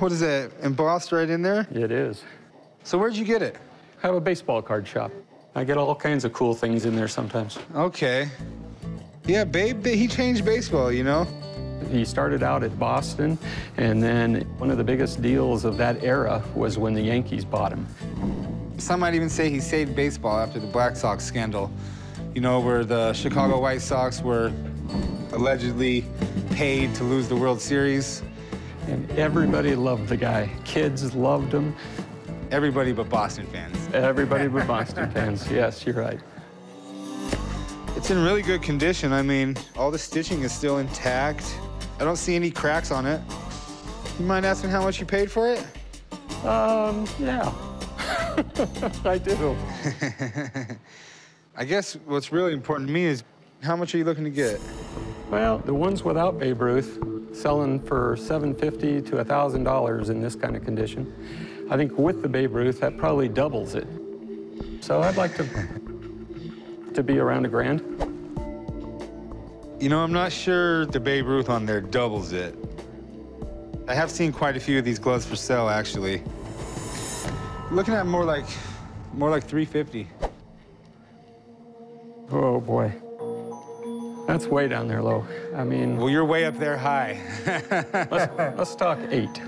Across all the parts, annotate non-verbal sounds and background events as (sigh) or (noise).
What is that, embossed right in there? It is. So where'd you get it? I have a baseball card shop. I get all kinds of cool things in there sometimes. Okay. Yeah, Babe, he changed baseball, you know? He started out at Boston, and then one of the biggest deals of that era was when the Yankees bought him. Some might even say he saved baseball after the Black Sox scandal. You know, where the Chicago White Sox were allegedly paid to lose the World Series. And everybody loved the guy. Kids loved him. Everybody but Boston fans. Everybody (laughs) but Boston fans. Yes, you're right. It's in really good condition. I mean, all the stitching is still intact. I don't see any cracks on it. You mind asking how much you paid for it? Um, yeah. (laughs) I do. (laughs) I guess what's really important to me is how much are you looking to get? Well, the ones without Babe Ruth selling for 750 to $1,000 in this kind of condition. I think with the Babe Ruth, that probably doubles it. So I'd like to, to be around a grand. You know, I'm not sure the Babe Ruth on there doubles it. I have seen quite a few of these gloves for sale, actually. Looking at more like, more like 350. Oh, boy. That's way down there low. I mean... Well, you're way up there high. (laughs) let's, let's talk eight.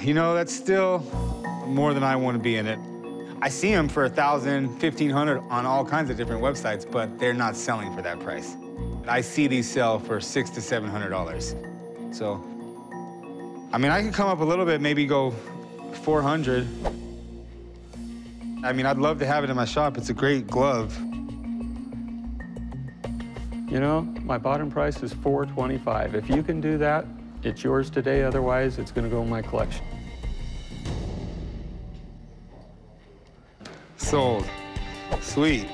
You know, that's still more than I want to be in it. I see them for 1000 1500 on all kinds of different websites, but they're not selling for that price. I see these sell for six to $700. So, I mean, I could come up a little bit, maybe go 400. I mean, I'd love to have it in my shop. It's a great glove. You know, my bottom price is 425. If you can do that, it's yours today. Otherwise, it's going to go in my collection. Sold. Sweet.